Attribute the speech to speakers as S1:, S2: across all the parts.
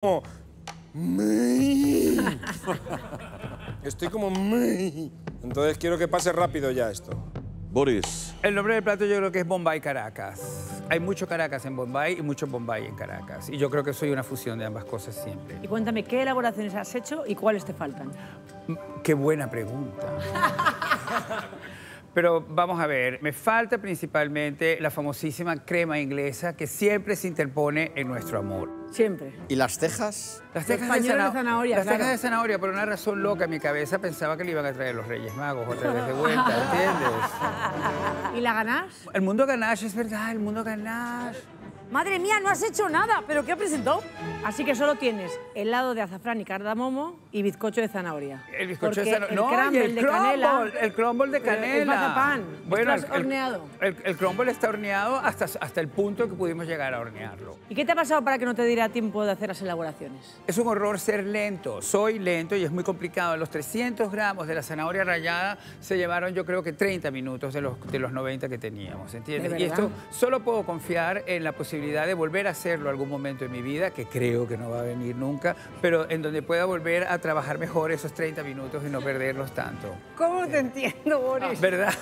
S1: como... Estoy como... Entonces quiero que pase rápido ya esto.
S2: Boris,
S3: El nombre del plato yo creo que es Bombay Caracas. Hay mucho Caracas en Bombay y mucho Bombay en Caracas. Y yo creo que soy una fusión de ambas cosas siempre.
S4: Y cuéntame, ¿qué elaboraciones has hecho y cuáles te faltan?
S3: Mm, Qué buena pregunta. Pero vamos a ver, me falta principalmente la famosísima crema inglesa que siempre se interpone en nuestro amor.
S4: Siempre.
S5: ¿Y las cejas?
S3: Las
S4: pañuelos de
S3: zana-
S4: zanahoria,
S3: Las
S4: claro.
S3: cejas de zanahoria, por una razón loca en mi cabeza pensaba que le iban a traer los Reyes Magos otra vez de vuelta, ¿entiendes?
S4: ¿Y la ganás?
S3: El mundo ganache, es verdad, el mundo ganache.
S4: Madre mía, no has hecho nada, pero ¿qué ha presentado? Así que solo tienes helado de azafrán y cardamomo y bizcocho de zanahoria.
S3: El bizcocho
S4: Porque
S3: de zanahoria.
S4: el
S3: No,
S4: crumble
S3: el
S4: de
S3: crumble,
S4: canela.
S3: el crumble de canela.
S4: Es mazapán.
S3: Bueno,
S4: ¿Esto
S3: el, el-
S4: horneado.
S3: El, el crumble está horneado hasta, hasta el punto que pudimos llegar a hornearlo.
S4: ¿Y qué te ha pasado para que no te diera tiempo de hacer las elaboraciones?
S3: Es un horror ser lento. Soy lento y es muy complicado. Los 300 gramos de la zanahoria rallada se llevaron, yo creo que 30 minutos de los, de los 90 que teníamos, ¿entiendes?
S4: ¿De
S3: Y esto solo puedo confiar en la posibilidad de volver a hacerlo algún momento en mi vida, que creo que no va a venir nunca, pero en donde pueda volver a trabajar mejor esos 30 minutos y no perderlos tanto.
S6: ¿Cómo te entiendo, Boris?
S3: ¿Verdad?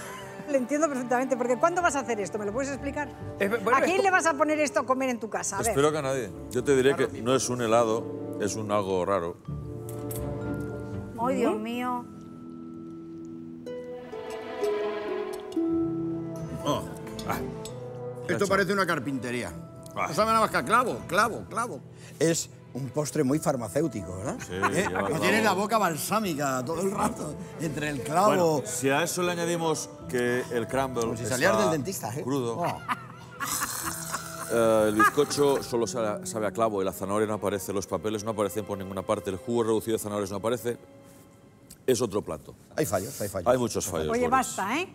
S6: Le entiendo perfectamente, porque ¿cuándo vas a hacer esto? ¿Me lo puedes explicar?
S3: Es- bueno,
S6: ¿A quién le vas a poner esto a comer en tu casa? A ver.
S2: espero que a nadie. Yo te diré que no es un helado, es un algo raro.
S6: Ay, Dios mío.
S5: Esto parece una carpintería. No sabe nada más que a clavo, clavo, clavo. Es un postre muy farmacéutico, ¿verdad?
S2: Sí,
S5: ¿Eh?
S2: lleva
S5: tiene la boca balsámica todo el rato. Entre el clavo.
S2: Bueno, si a eso le añadimos que el crumble
S5: Como si salieras del dentista, ¿eh?
S2: crudo,
S5: Oh.
S2: eh, el bizcocho solo sabe, sabe a clavo y la zanahoria no aparece, los papeles no aparecen por ninguna parte, el jugo reducido de zanahorias no aparece, es otro plato.
S5: Hay fallos, hay fallos.
S2: Hay muchos fallos.
S6: Oye,
S2: Boris.
S6: basta, ¿eh?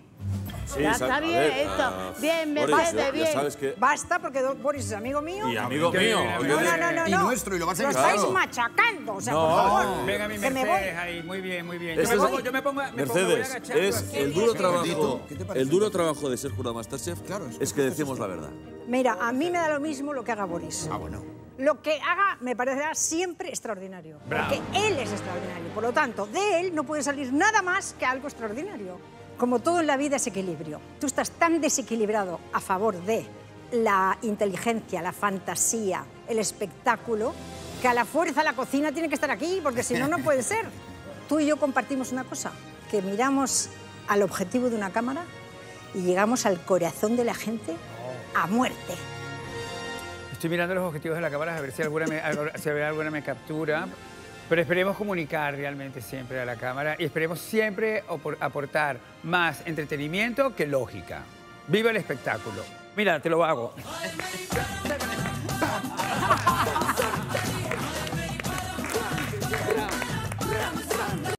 S2: Sí,
S7: Ya está bien
S2: ver,
S7: esto.
S2: ah,
S7: Bien, me
S2: Boris,
S7: parece bien.
S2: Sabes que...
S6: Basta, porque Boris es amigo mío.
S2: Y amigo
S3: Qué
S2: mío.
S6: No, no, no, no.
S5: Y nuestro, y lo vas a
S6: Lo
S5: encargar.
S6: estáis machacando, o sea,
S2: No.
S6: por favor.
S3: Venga mi
S6: Que me voy.
S3: Mercedes ahí, muy bien, muy bien. Yo me
S2: es-
S3: pongo, yo me pongo, me pongo, voy
S2: Mercedes,
S3: agachando
S2: es el duro trabajo, el duro trabajo de ser jurado Masterchef
S5: Claro, es-
S2: es que decimos la verdad.
S6: Mira, a mí me da lo mismo lo que haga Boris.
S5: Ah, bueno.
S6: Lo que haga me parecerá siempre extraordinario. Porque él es extraordinario. Por lo tanto, de él no puede salir nada más que algo extraordinario. Como todo en la vida es equilibrio. Tú estás tan desequilibrado a favor de la inteligencia, la fantasía, el espectáculo, que a la fuerza la cocina tiene que estar aquí, porque si no, no puede ser. Tú y yo compartimos una cosa, que miramos al objetivo de una cámara y llegamos al corazón de la gente a muerte.
S3: Estoy mirando los objetivos de la cámara a ver si alguna me, si alguna me captura. Pero esperemos comunicar realmente siempre a la cámara y esperemos siempre aportar más entretenimiento que lógica. ¡Viva el espectáculo! Mira, te lo hago.